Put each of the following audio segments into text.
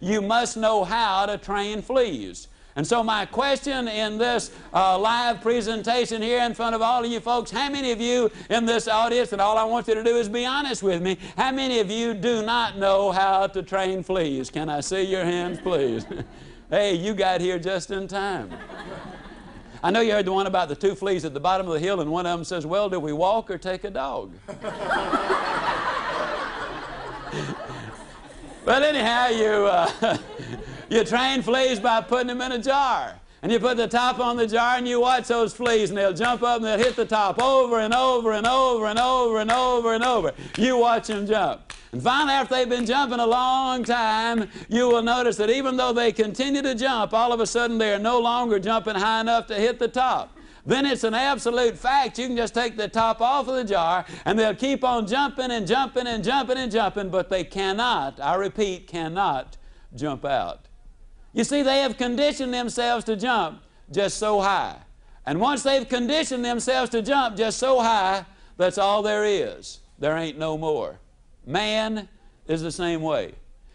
you must know how to train fleas. And so, my question in this uh, live presentation here in front of all of you folks how many of you in this audience, and all I want you to do is be honest with me, how many of you do not know how to train fleas? Can I see your hands, please? hey, you got here just in time. I know you heard the one about the two fleas at the bottom of the hill, and one of them says, Well, do we walk or take a dog? but anyhow, you. Uh, You train fleas by putting them in a jar. And you put the top on the jar and you watch those fleas and they'll jump up and they'll hit the top over and over and over and over and over and over. You watch them jump. And finally, after they've been jumping a long time, you will notice that even though they continue to jump, all of a sudden they are no longer jumping high enough to hit the top. Then it's an absolute fact. You can just take the top off of the jar and they'll keep on jumping and jumping and jumping and jumping, but they cannot, I repeat, cannot jump out. You see, they have conditioned themselves to jump just so high. And once they've conditioned themselves to jump just so high, that's all there is. There ain't no more. Man is the same way.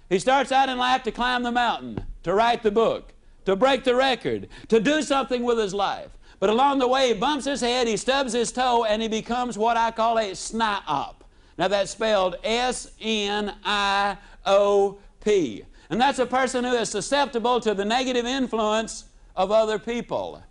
He starts out in life to climb the mountain, to write the book, to break the record, to do something with his life. But along the way, he bumps his head, he stubs his toe, and he becomes what I call a SNIOP. Now that's spelled S N I O P. And that's a person who is susceptible to the negative influence of other people.